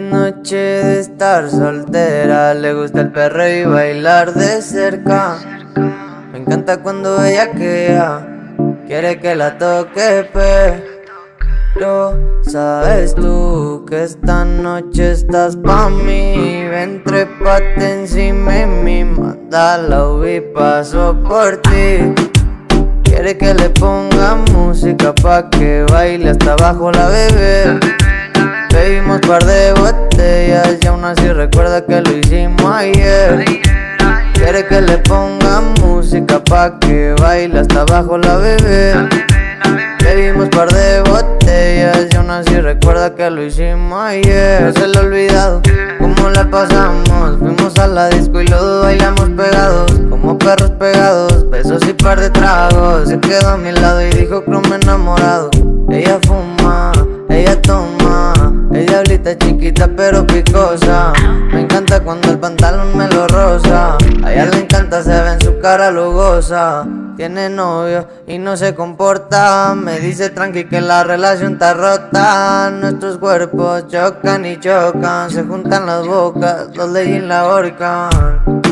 noche de estar soltera, le gusta el perro y bailar de cerca. Me encanta cuando ella queda, quiere que la toque, pero sabes tú que esta noche estás pa' mí. Ven, trepate encima de mí, mátala y paso por ti. Quiere que le ponga música pa' que baile hasta abajo la bebé. Bebimos par de botellas y aún así recuerda que lo hicimos ayer. Quiere que le ponga música pa' que baile hasta abajo la bebé. Bebimos par de botellas y aún así recuerda que lo hicimos ayer. No se lo he olvidado cómo la pasamos. Fuimos a la disco y los bailamos pegados, como perros pegados. Besos y par de tragos. Se quedó a mi lado y dijo que me enamorado. Ella fuma. Chiquita pero picosa. Me encanta cuando el pantalón me lo rosa. A ella le encanta, se ve en su cara lugosa. Tiene novio y no se comporta. Me dice tranqui que la relación está rota. Nuestros cuerpos chocan y chocan. Se juntan las bocas, los leyes la horcan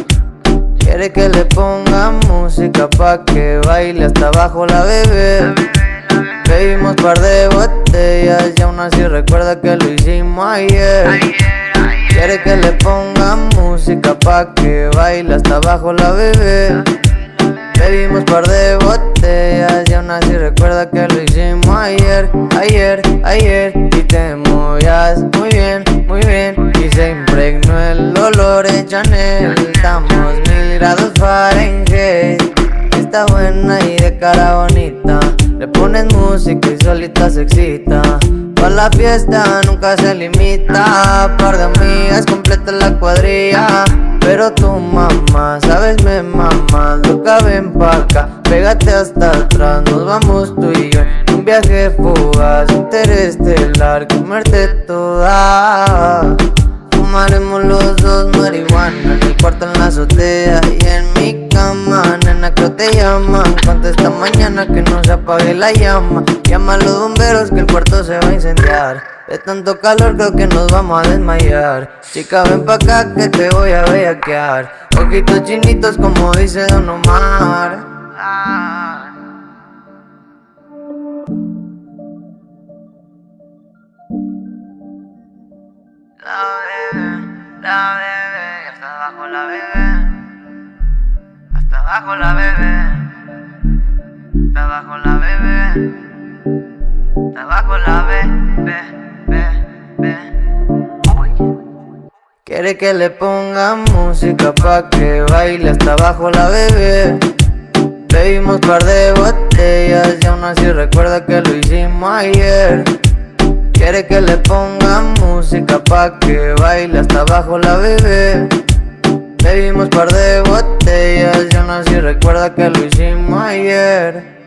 Quiere que le ponga música pa' que baile hasta abajo la bebé Bebimos par de botellas y aún así recuerda que lo hicimos ayer. Quiere que le ponga música pa' que baile hasta abajo la bebé. Bebimos par de botellas y aún así recuerda que lo hicimos ayer, ayer, ayer. Y te movías muy bien, muy bien. Y se impregnó el olor de Chanel. Estamos mil grados Fahrenheit. Está buena y de cara bonita. Le pones música y solita se excita. Pa' la fiesta nunca se limita. Par de amigas completa la cuadrilla. Pero tu mamá, sabes, me mamá. Loca, ven pa' acá. Pégate hasta atrás. Nos vamos tú y yo. Un viaje fugaz, interestelar. Comerte toda. No se apague la llama. Llama a los bomberos que el cuarto se va a incendiar. De tanto calor creo que nos vamos a desmayar. Chica, ven pa' acá que te voy a bellaquear. Ojitos chinitos como dice Don Omar. La bebé, la bebé, hasta abajo la bebé. Hasta abajo la bebé. Hasta abajo la bebé. Hasta abajo la bebé, bebé. Quiere que le ponga música pa' que baile hasta abajo la bebé. Bebimos par de botellas y aún así recuerda que lo hicimos ayer. Quiere que le ponga música pa' que baile hasta abajo la bebé. Bebimos par de botellas y aún así recuerda que lo hicimos ayer.